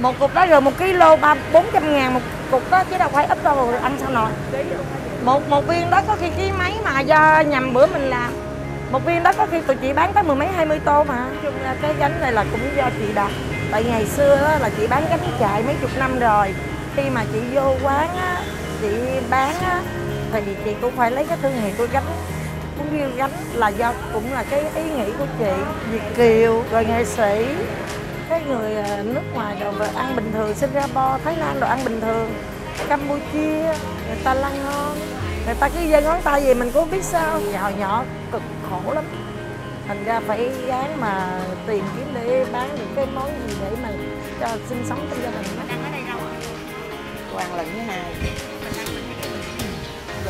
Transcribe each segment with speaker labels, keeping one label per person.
Speaker 1: một cục đó rồi một kg ba, bốn trăm ngàn một cục đó, chứ đâu phải ít đâu, rồi ăn sao nổi một một viên đó có khi ký mấy mà do nhầm bữa mình làm. Một viên đó có khi tụi chị bán tới mười mấy, hai mươi tô mà. Nói chung là cái gánh này là cũng do chị đặt. Tại ngày xưa đó là chị bán gánh chạy mấy chục năm rồi. Khi mà chị vô quán á, chị bán á, thì chị cũng phải lấy cái thương hiệu của gánh. Cũng như gánh là do, cũng là cái ý nghĩ của chị, Việt kiều, rồi nghệ sĩ cái người à, nước ngoài đồ về ăn bình thường Singapore Thái Lan đồ ăn bình thường. Campuchia người ta ăn ngon người ta cứ giơ ngón tay về mình cũng biết sao. Hồi nhỏ cực khổ lắm. Thành ra phải gán mà tìm kiếm để bán được cái món gì để mà cho sinh sống trong gia đình đó.
Speaker 2: ăn ở đây đâu ạ?
Speaker 3: Quan lần thứ hai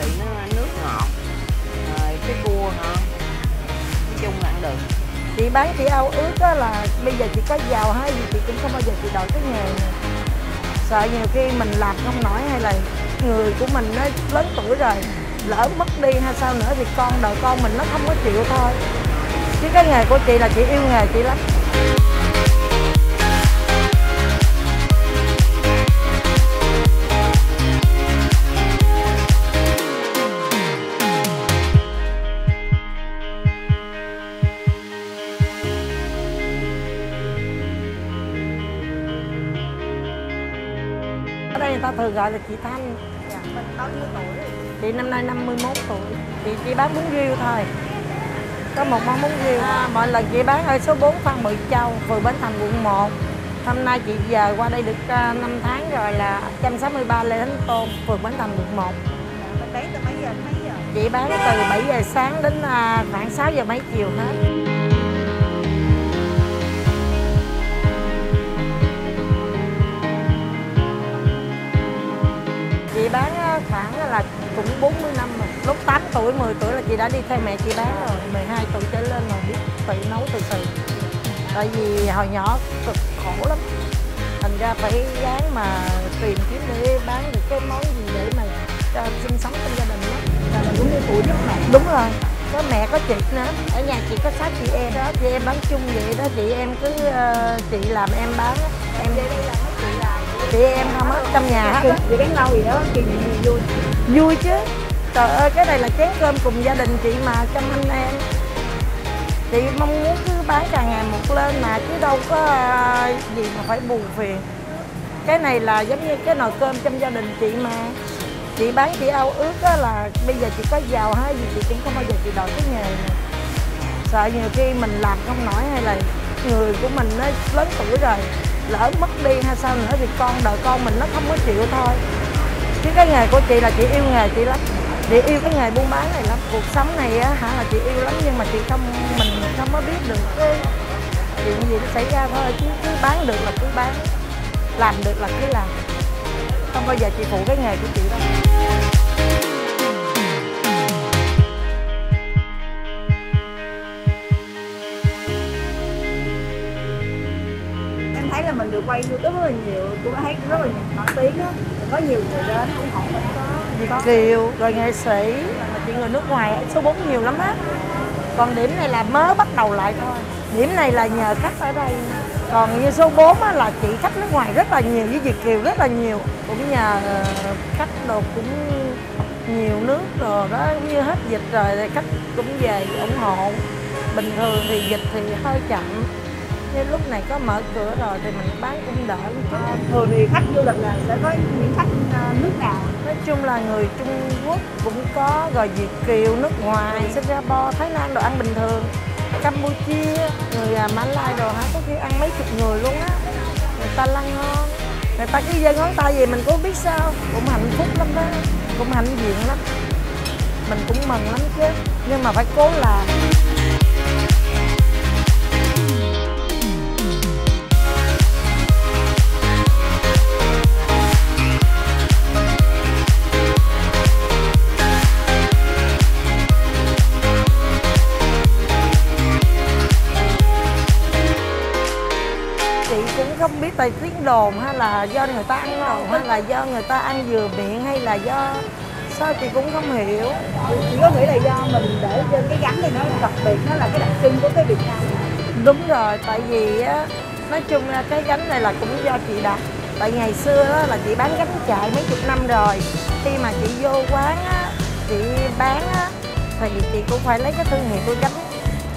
Speaker 3: vị nó nước ngọt rồi cái cua ngon nói chung là ăn được
Speaker 1: chị bán, chị ao ước đó là bây giờ chị có giàu hay gì chị cũng không bao giờ chị đổi cái nghề. Này sợ nhiều khi mình làm không nổi hay là người của mình nó lớn tuổi rồi, lỡ mất đi hay sao nữa thì con đời con mình nó không có chịu thôi. Chứ cái nghề của chị là chị yêu nghề chị lắm. Thường gọi là chị Thanh.
Speaker 2: Dạ mình bao nhiêu tuổi
Speaker 1: chị năm nay 51 tuổi. Chị chỉ bán bún riêu thôi. Có một món bún riêu. À, mọi lần chị bán ở số 4 Phan Bội Châu phường Bến Thành quận 1 hôm nay chị giờ qua đây được uh, 5 tháng rồi là 163 Lê Thánh Tôn phường Bến Thành quận 1
Speaker 2: dạ mình bán từ mấy giờ mấy giờ?
Speaker 1: Chị bán từ 7 giờ sáng đến uh, khoảng 6 giờ mấy chiều hết chị bán á, khoảng là cũng 40 năm rồi. Lúc 8 tuổi 10 tuổi là chị đã đi theo mẹ chị bán rồi. 12 tuổi trở lên rồi biết tự nấu từ từ tại vì hồi nhỏ cực khổ lắm. Thành ra phải gán mà tìm kiếm để bán được cái món gì để mà cho sinh sống trong gia đình đó.
Speaker 2: Là cũng như tuổi rất mẹ.
Speaker 1: Đúng rồi. Có mẹ có chị nữa. Ở nhà chị có sáu chị em. Đó chị em bán chung vậy đó. Chị em cứ ờ, chị làm em bán. Em
Speaker 2: chị
Speaker 1: em không hết trong nhà hết
Speaker 2: chị bán lâu gì đó chị vui.
Speaker 1: Vui chứ. Trời ơi cái này là chén cơm cùng gia đình chị mà trong anh em. Chị mong muốn cứ bán càng ngày một lên mà chứ đâu có ờ, gì mà phải buồn phiền. Cái này là giống như cái nồi cơm trong gia đình chị mà. Chị bán chị ao ước á là bây giờ chị có giàu hay gì chị cũng không bao giờ chị đổi cái nghề này. Sợ nhiều khi mình làm không nổi hay là người của mình nó lớn tuổi rồi lỡ mất đi hay sao nữa thì con, đời con mình nó không có chịu thôi. Chứ cái nghề của chị là chị yêu nghề chị lắm. Chị yêu cái nghề buôn bán này lắm. Cuộc sống này á hả là chị yêu lắm, nhưng mà chị không, mình không có biết được cái chuyện gì nó xảy ra thôi. Chứ cứ bán được là cứ bán, làm được là cứ làm. Không bao giờ chị phụ cái nghề của chị đâu.
Speaker 2: Là mình được quay youtube rất là nhiều. Tôi thấy rất là nổi tiếng á. Có nhiều người đến ủng hộ mình có
Speaker 1: Việt Kiều rồi nghệ sĩ. Mà chị người nước ngoài số 4 nhiều lắm á. Còn điểm này là mới bắt đầu lại thôi. Điểm này là nhờ khách ở đây. Còn như số 4 á, là chị khách nước ngoài rất là nhiều với Việt Kiều rất là nhiều. Cũng nhờ ờ, khách đồ cũng nhiều nước rồi đó cũng như hết dịch rồi khách cũng về ủng hộ. Bình thường thì dịch thì hơi chậm như lúc này có mở cửa rồi thì mình bán cũng đỡ một chút
Speaker 2: thường thì khách du lịch là sẽ có những khách ờ, nước nào?
Speaker 1: Nói chung là người Trung Quốc cũng có rồi Việt kiều nước ngoài Singapore Thái Lan đồ ăn bình thường. Campuchia người à, Malai đồ hả có khi ăn mấy chục người luôn á. Người ta ăn ngon. Người ta cứ giơ ngón tay về mình cũng biết sao. Cũng hạnh phúc lắm đó. Cũng hạnh diện lắm. Mình cũng mừng lắm chứ. Nhưng mà phải cố làm cũng không biết tại tiếng đồn hay là do người ta ăn đồn hay là do người ta ăn vừa miệng hay là do sao chị cũng không hiểu.
Speaker 2: Chị có nghĩ là do mình để trên cái gắn này nó đặc biệt nó là cái đặc trưng của cái Việt Nam
Speaker 1: đúng rồi tại vì á nói chung là cái gánh này là cũng do chị đặt. Tại ngày xưa đó là chị bán gánh chạy mấy chục năm rồi. Khi mà chị vô quán á chị bán á thì chị cũng phải lấy cái thương hiệu của gánh.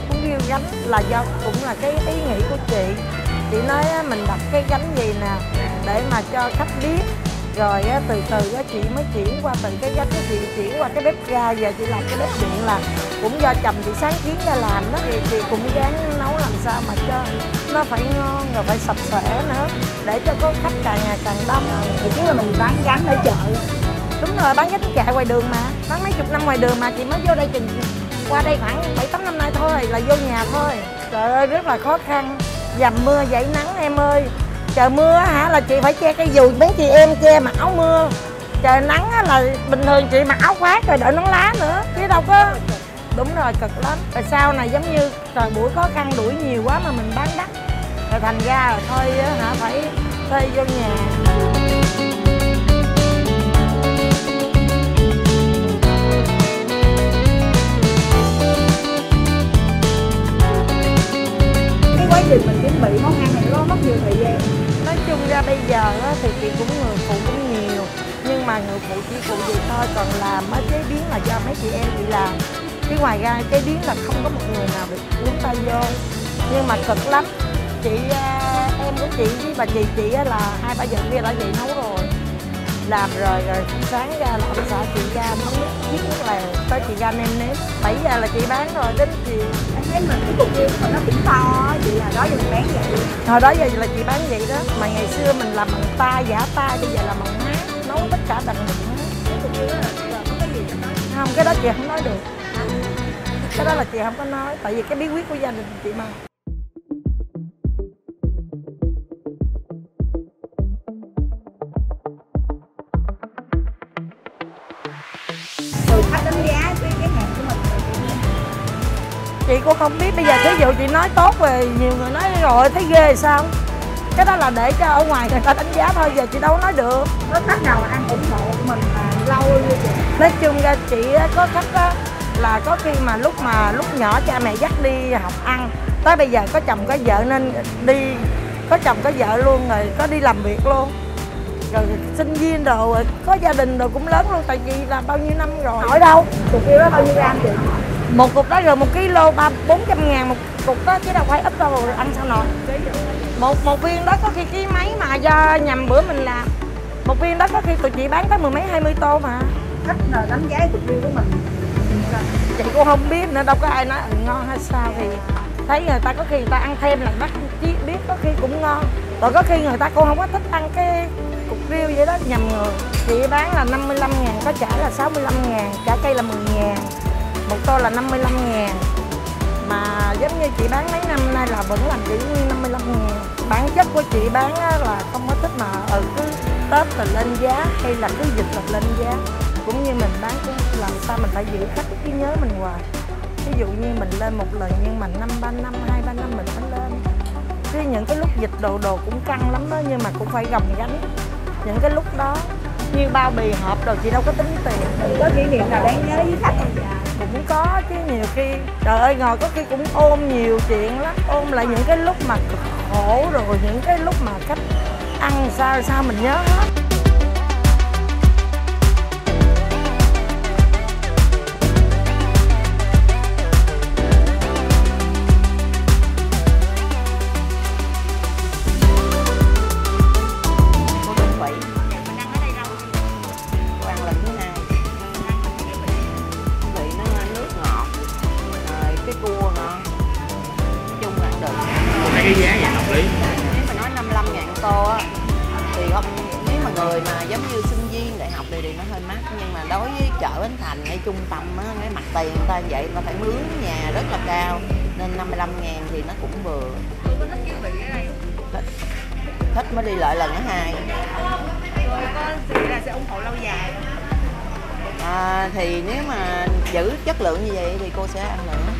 Speaker 1: Cũng yêu gánh là do cũng là cái ý nghĩ của chị chị nói mình đặt cái gánh gì nè để mà cho khách biết. Rồi từ từ chị mới chuyển qua từ cái gánh chị chuyển qua cái bếp ga. Giờ chị làm cái bếp điện là cũng do chồng chị sáng kiến ra làm đó thì chị cũng gắng nấu làm sao mà cho nó phải ngon rồi phải sạch sẽ nữa để cho có khách càng ngày càng đông.
Speaker 2: Thì chứ là mình bán gắn ở chợ.
Speaker 1: Đúng rồi bán gánh chạy ngoài đường mà bán mấy chục năm ngoài đường mà chị mới vô đây chừng qua đây khoảng bảy tám năm nay thôi là vô nhà thôi. Trời ơi rất là khó khăn dầm mưa dậy nắng em ơi. Trời mưa hả là chị phải che cái dù mấy chị em che mặc áo mưa. Trời nắng là bình thường chị mặc áo khoác rồi đợi nắng lá nữa, chứ đâu có. Đúng rồi, cực lắm. Rồi sau này giống như, trời, buổi khó khăn đuổi nhiều quá mà mình bán đắt. Rồi thành ra là thôi hả, phải thuê vô nhà.
Speaker 2: Gì mình chuẩn bị món ăn này nó mất nhiều thời gian.
Speaker 1: Nói chung ra bây giờ á, thì chị cũng người phụ cũng nhiều nhưng mà người phụ chỉ phụ gì thôi còn làm á, chế biến là do mấy chị em chị làm. Chứ ngoài ra chế biến là không có một người nào được uống tay vô nhưng mà cực lắm chị à, em của chị với bà chị chị là hai ba giờ kia đã dậy nấu rồi. Làm rồi rồi sáng ra là ông xã chị ra nấu nước viết nước lèo chị ra nem nếm. 7 giờ là chị bán rồi đến chiều
Speaker 2: em thấy mình cái cục của mình nó cũng to á chị là đó giờ mình bán vậy.
Speaker 1: Hồi đó giờ là chị bán vậy đó mà ngày xưa mình làm bằng tay giả tay bây giờ làm bằng máy nấu tất cả bằng điện hết
Speaker 2: cái cục là là có cái gì
Speaker 1: không cái đó chị không nói được. Cái đó là chị không có nói tại vì cái bí quyết của gia đình chị mà cũng không biết. Bây giờ thí dụ chị nói tốt về nhiều người nói rồi thấy ghê sao? Cái đó là để cho ở ngoài người ta đánh giá thôi giờ chị đâu nói được.
Speaker 2: Khách nào mà ăn ủng hộ mình mà lâu như chị
Speaker 1: nói chung ra chị có khách á, là có khi mà lúc mà lúc nhỏ cha mẹ dắt đi học ăn tới bây giờ có chồng có vợ nên đi có chồng có vợ luôn rồi có đi làm việc luôn. Rồi sinh viên rồi có gia đình rồi cũng lớn luôn tại vì là bao nhiêu năm rồi? Hỏi đâu?
Speaker 2: Cục riêu đó bao nhiêu gram chị
Speaker 1: một cục đó rồi một kg ba bốn trăm ngàn một cục đó chứ đâu phải ít đâu rồi ăn sao nổi. Một một viên đó có khi ký mấy mà do nhầm bữa mình làm. Một viên đó có khi tụi chị bán tới mười mấy hai mươi tô mà.
Speaker 2: Khách nào đánh giá cục riêu của mình?
Speaker 1: Chị cũng không biết nữa đâu có ai nói ừ, ngon hay sao thì thấy người ta có khi người ta ăn thêm là bắt biết có khi cũng ngon. Rồi có khi người ta cũng không có thích ăn cái cục riêu vậy đó nhầm người. Chị bán là 55 ngàn có chả là 65 ngàn chả cây là 10 ngàn một tô là 55 ngàn. Mà giống như chị bán mấy năm nay là vẫn làm chỉ 55 ngàn. Bản chất của chị bán là không có thích mà ở cứ tết là lên giá hay là cứ dịch là lên giá. Cũng như mình bán cũng làm sao mình phải giữ khách cái nhớ mình hoài. Ví dụ như mình lên một lần nhưng mà năm, ba năm, hai, ba năm mình phải lên. Chứ những cái lúc dịch đồ đồ cũng căng lắm đó, nhưng mà cũng phải gồng gánh. Những cái lúc đó như bao bì hộp đồ chị đâu có tính tiền.
Speaker 2: Có kỷ niệm nào đáng nhớ với khách không chị
Speaker 1: cũng có chứ nhiều khi trời ơi ngồi có khi cũng ôm nhiều chuyện lắm. Ôm lại những cái lúc mà khổ rồi những cái lúc mà khách ăn sao sao mình nhớ hết
Speaker 3: nó hơi mắc nhưng mà đối với chợ Bến Thành hay trung tâm á cái mặt tiền người ta vậy mà phải mướn nhà rất là cao nên 55 ngàn thì nó cũng vừa. Có thích thích Thích mới đi lại lần thứ hai.
Speaker 2: Là sẽ ủng hộ lâu dài
Speaker 3: à, thì nếu mà giữ chất lượng như vậy thì cô sẽ ăn nữa